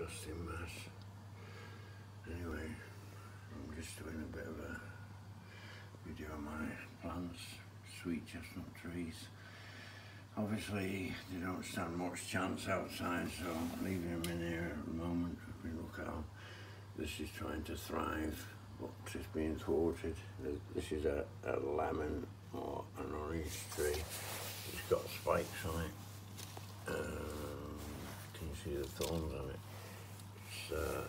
disgusting mess. Anyway, I'm just doing a bit of a video of my plants, sweet chestnut trees. Obviously, they don't stand much chance outside, so I'm leaving them in here at the moment. We look how this is trying to thrive, but it's being thwarted. This is a, a lemon or an orange tree. It's got spikes on it. Um, can you see the thorns on it? It's, uh,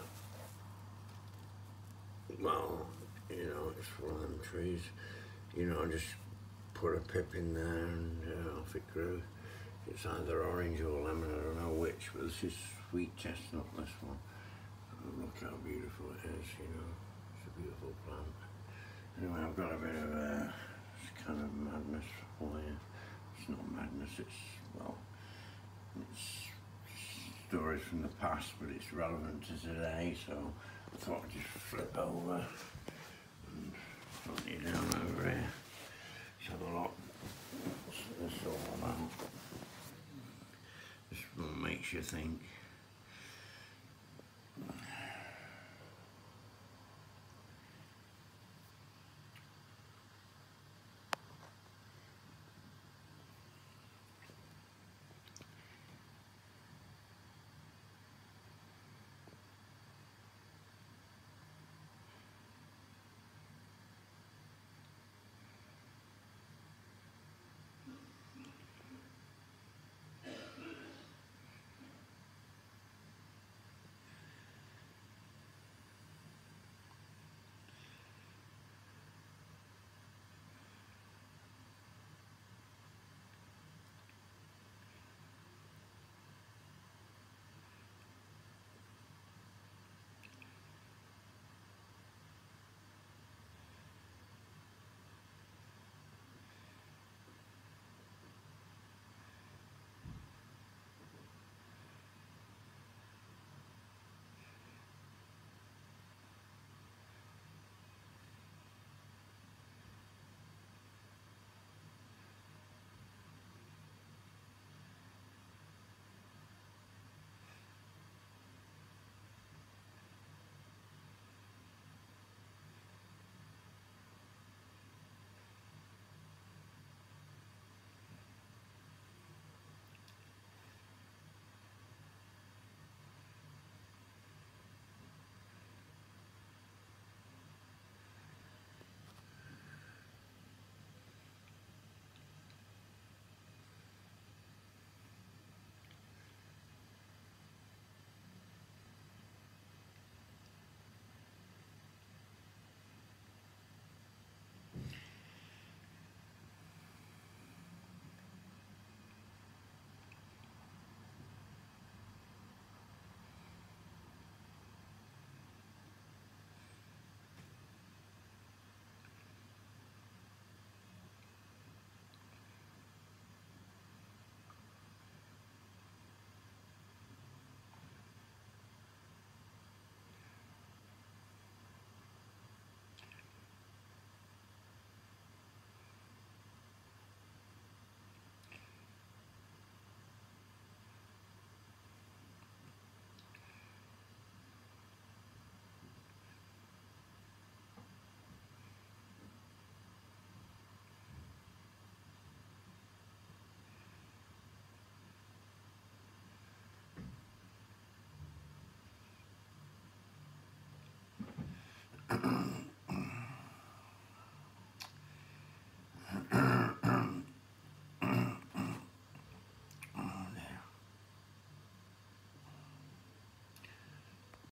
well, you know, it's one of them trees. You know, I just put a pip in there and uh, off it grew. It's either orange or lemon, I don't know which, but this is sweet chestnut, this one. Look how beautiful it is, you know. It's a beautiful plant. Anyway, I've got a bit of a kind of madness for you. It's not madness, it's, well, it's stories from the past, but it's relevant to today, so I thought I'd just flip over and put you down over here. Let's have a look. What's this all about? This makes you think.